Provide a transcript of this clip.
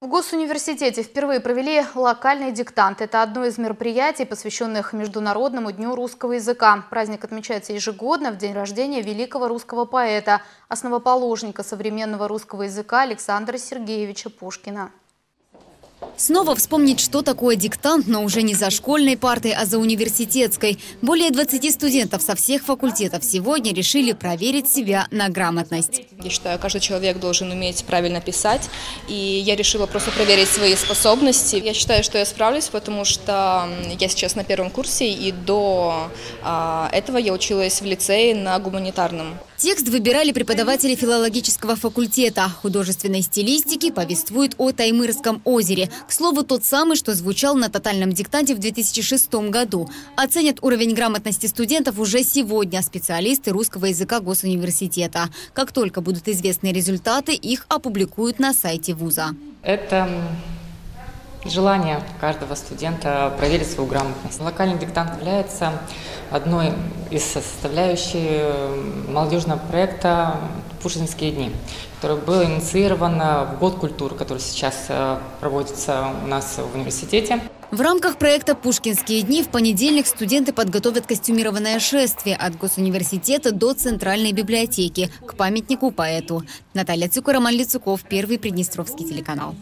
В Госуниверситете впервые провели локальный диктант. Это одно из мероприятий, посвященных Международному дню русского языка. Праздник отмечается ежегодно в день рождения великого русского поэта, основоположника современного русского языка Александра Сергеевича Пушкина. Снова вспомнить, что такое диктант, но уже не за школьной партой, а за университетской. Более 20 студентов со всех факультетов сегодня решили проверить себя на грамотность. Я считаю, каждый человек должен уметь правильно писать, и я решила просто проверить свои способности. Я считаю, что я справлюсь, потому что я сейчас на первом курсе, и до а, этого я училась в лицее на гуманитарном. Текст выбирали преподаватели филологического факультета. Художественной стилистики повествует о Таймырском озере. К слову, тот самый, что звучал на тотальном диктанте в 2006 году. Оценят уровень грамотности студентов уже сегодня специалисты русского языка Госуниверситета. Как только будут известны результаты, их опубликуют на сайте вуза. Это желание каждого студента проверить свою грамотность. Локальный диктант является одной из составляющих молодежного проекта «Пушкинские дни», который был инициирован в Год культуры, который сейчас э, проводится у нас в университете. В рамках проекта «Пушкинские дни» в понедельник студенты подготовят костюмированное шествие от Госуниверситета до Центральной библиотеки к памятнику поэту. Наталья Цюка, Роман Первый Приднестровский телеканал.